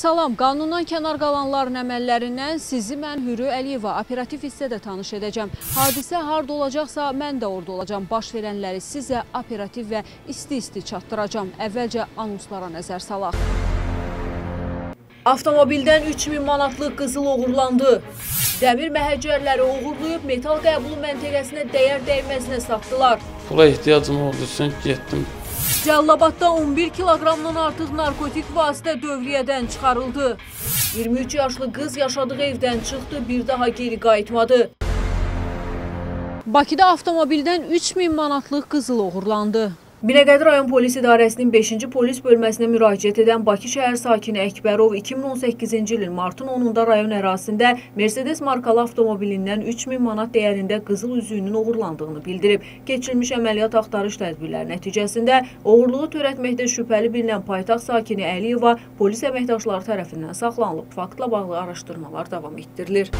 Salam, qanundan kənar qalanların əməllərindən sizi mən Hürü Əliyeva operativ hissədə tanış edəcəm. Hadisə harda olacaqsa mən də orada olacam. Baş verənləri sizə operativ və isti-isti çatdıracam. Əvvəlcə anonslara nəzər salaq. Avtomobildən 3000 manatlıq qızıl oğurlandı. Dəmir məhəccərləri oğurlayıb metal qəbulu məntəqəsinə dəyər dəyməzinə satdılar. Pula ehtiyacım olduğu üçün getdim. Cəllabadda 11 kiloqramdan artıq narkotik vasitə dövriyyədən çıxarıldı. 23 yaşlı qız yaşadığı evdən çıxdı, bir daha geri qayıtmadı. Bakıda avtomobildən 3000 manatlıq qızıl oğurlandı. Binəqədi rayon polis idarəsinin 5-ci polis bölməsinə müraciət edən Bakı şəhər sakini Əkbərov 2018-ci ilin martın 10-da rayon ərazisində Mercedes markalı avtomobilindən 3000 manat dəyərində qızıl üzüyünün uğurlandığını bildirib. Keçirilmiş əməliyyat axtarış tədbirləri nəticəsində uğurluğu törətməkdə şübhəli bilinən paytaxt sakini Əliyeva polis əməkdaşları tərəfindən saxlanılıb. Faktla bağlı araşdırmalar davam etdirilir.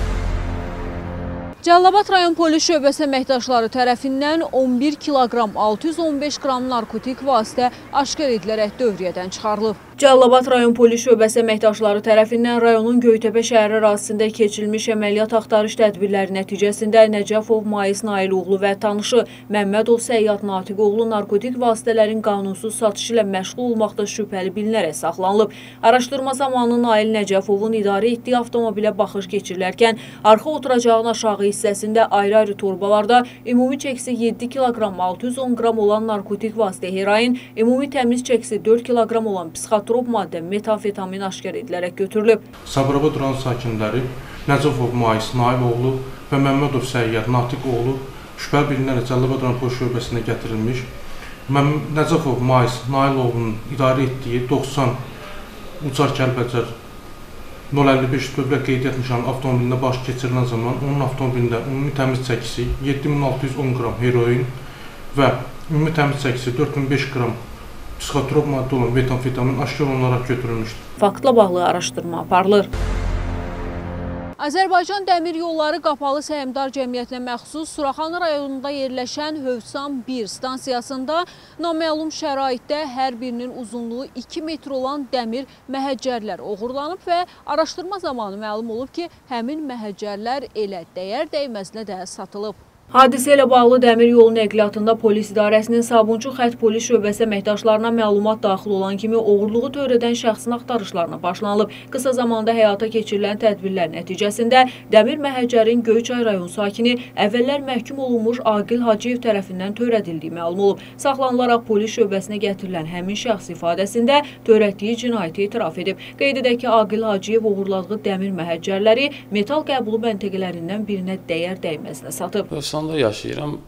Cəllabad rayon polis şöbəsi əməkdaşları tərəfindən 11 kiloqram 615 qram narkotik vasitə aşkar edilərək dövriyyədən çıxarılıb. Cəllabad rayon polis şöbəsi əməkdaşları tərəfindən rayonun Göytəpə şəhəri ərazisində keçirilmiş əməliyyat axtarış tədbirləri nəticəsində Nəcəfov Mais Nailoğlu və tanışı Məmmədov Səyyad Natiqoğlu narkotik vasitələrin qanunsuz satışı ilə məşğul olmaqda şübhəli bilinərək saxlanılıb. Araşdırma zamanı Nail Nəcəfovun idarə etdiyi avtomobilə baxış keçirilərkən arxa oturacağın aşağı hissəsində ayrı-ayrı torbalarda ümumi çəkisi 7 kiloqram 610 qram olan narkotik vasitə heroin, ümumi təmiz çəkisi 4 kiloqram olan psixotrop psixotrop maddə metamfetamin aşkar edilərək götürülüb. Sabirabad rayon sakinləri Nəcəfov Mais Nailoğlu və Məmmədov Səyyad Natiqoğlu şübhəli bilinərək Cəlilabad rayon polis şöbəsinə gətirilmiş. Nəcəfov Mais Nailoğlunun idarə etdiyi 90 Ucar Kəlbəcər 055 dövlət qeydiyyat nişanlı avtomobilinə baş keçirilən zaman onun avtomobilində ümumi təmiz çəkisi 7610 qram heroin və ümumi təmiz çəkisi 4005 qram psixotrop maddə olan metamfetamin aşkar olunaraq götürülmüşdür. Faktla bağlı araşdırma aparılır. Azərbaycan Dəmir Yolları Qapalı Səhmdar Cəmiyyətinə məxsus Suraxanı rayonunda yerləşən Hövsan 1 stansiyasında naməlum şəraitdə hər birinin uzunluğu 2 metr olan dəmir məhəccərlər oğurlanıb və araşdırma zamanı məlum olub ki, həmin məhəccərlər elə dəyər dəyməzinə də satılıb. Hadisə ilə bağlı dəmir yolu nəqliyyatında polis idarəsinin Sabunçu xət polis şöbəsi əməkdaşlarına məlumat daxil olan kimi oğurluğu törədən şəxsin axtarışlarına başlanılıb. Qısa zamanda həyata keçirilən tədbirlər nəticəsində Dəmir Məhəccərin Göyçay rayon sakini əvvəllər məhkum olunmuş Aqil Hacıyev tərəfindən törədildiyi məlum olub. Saxlanılaraq polis şöbəsinə gətirilən həmin şəxs ifadəsində törətdiyi cinayəti etiraf edib. Qeyd edək ki, Aqil Hacıyev uğurladığı dəmir məhəccərləri metal qəbulu məntəqələrindən birinə dəyər dəyməzinə satıb. Özbəkistanda yaşayıram.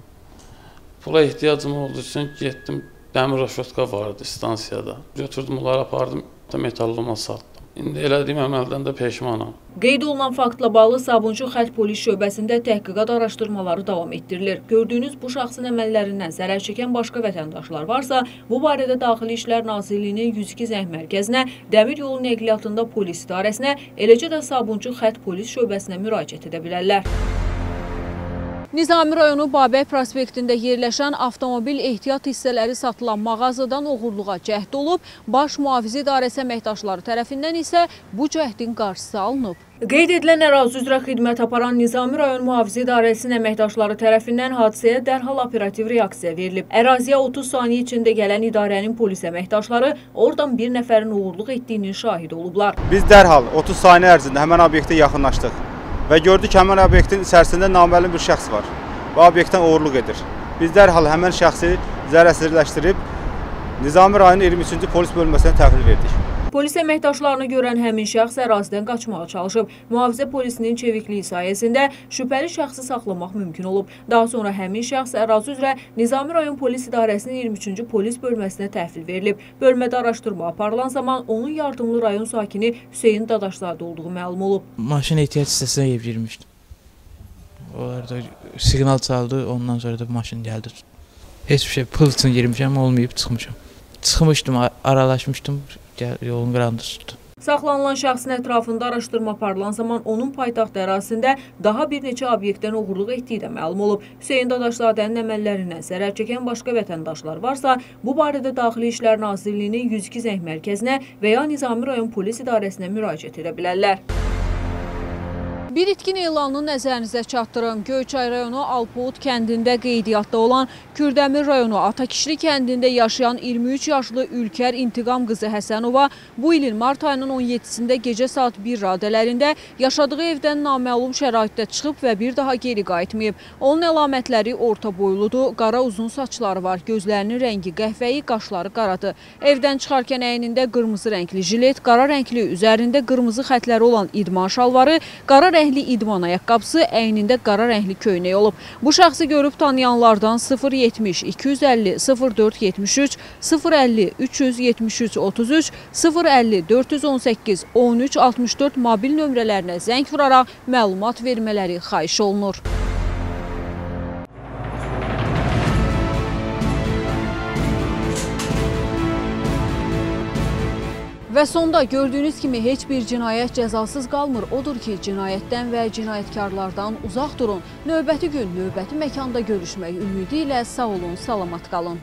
Pula ehtiyacım olduğu üçün getdim. Dəmir roşotka vardı stansiyada. Götürdüm onları apardım, metalluma satdım. İndi elədiyim əməldən də peşmanam. Qeyd olunan faktla bağlı Sabunçu xətt polis şöbəsində təhqiqat araşdırmaları davam etdirilir. Gördüyünüz bu şəxsin əməllərindən zərər çəkən başqa vətəndaşlar varsa, bu barədə Daxili İşlər Nazirliyinin 102 zəng mərkəzinə, Dəmir yolu nəqliyyatında polis idarəsinə, eləcə də Sabunçu xətt polis şöbəsinə müraciət edə bilərlər. Nizami rayonu Babək prospektində yerləşən avtomobil ehtiyat hissələri satılan mağazadan oğurluğa cəhd olub, baş mühafizə idarəsi əməkdaşları tərəfindən isə bu cəhdin qarşısı alınıb. Qeyd edilən ərazi üzrə xidmət aparan Nizami rayon mühafizə idarəsinin əməkdaşları tərəfindən hadisəyə dərhal operativ reaksiya verilib. Əraziyə 30 saniyə içində gələn idarənin polis əməkdaşları oradan bir nəfərin uğurluq etdiyinin şahid olublar. Biz dərhal 30 saniyə ərzində həmən obyektə yaxınlaşdıq və gördük həmin obyektin içərisində naməlum bir şəxs var və obyektdən uğurluq edir. Biz dərhal həmin şəxsi zərərsizləşdirib Nizami rayonu 23-cü polis bölməsinə təhvil verdik. Polis əməkdaşlarını görən həmin şəxs ərazidən qaçmağa çalışıb. Mühafizə polisinin çevikliyi sayəsində şübhəli şəxsi saxlamaq mümkün olub. Daha sonra həmin şəxs ərazi üzrə Nizami rayon polis idarəsinin 23-cü polis bölməsinə təhvil verilib. Bölmədə araşdırma aparılan zaman onun yardımlı rayon sakini Hüseyin Dadaşzadə olduğu məlum olub. Maşın ehtiyac hissəsinə ev girmişdim. Orada siqnal çaldı, ondan sonra da maşın gəldi. Heç bir şey pul üçün girmişəm, olmayıb çıxmışam. Çıxmışdım, aralaşmışdım, yolun qırağında tutdu. Saxlanılan şəxsin ətrafında araşdırma aparılan zaman onun paytaxt ərazisində daha bir neçə obyektdən oğurluq etdiyi də məlum olub. Hüseyn Dadaşzadənin əməllərindən zərər çəkən başqa vətəndaşlar varsa, bu barədə Daxili İşlər Nazirliyinin 102 zəng mərkəzinə və ya Nizami rayon polis idarəsinə müraciət edə bilərlər. Bir itkin elanını nəzərinizə çatdırım. Göyçay rayonu Alpoğut kəndində qeydiyyatda olan Kürdəmir rayonu Atakişli kəndində yaşayan 23 yaşlı Ülkər İntiqam qızı Həsənova bu ilin mart ayının 17-sində gecə saat 1 radələrində yaşadığı evdən naməlum şəraitdə çıxıb və bir daha geri qayıtmayıb. Onun əlamətləri orta boyludur, qara uzun saçları var, gözlərinin rəngi qəhvəyi, qaşları qaradır. Evdən çıxarkən əynində qırmızı rəngli jilet, qara rəngli üzərində qırmızı xətləri olan idman şalvarı, qara rəngli idman ayaqqabısı, əynində qara rəngli köynək olub. Bu şəxsi görüb tanıyanlardan 070 250 04 73 050 373 33 050 418 13 64 mobil nömrələrinə zəng vuraraq məlumat vermələri xahiş olunur. Və sonda gördüyünüz kimi heç bir cinayət cəzasız qalmır. Odur ki, cinayətdən və cinayətkarlardan uzaq durun. Növbəti gün, növbəti məkanda görüşmək ümidi ilə sağ olun, salamat qalın.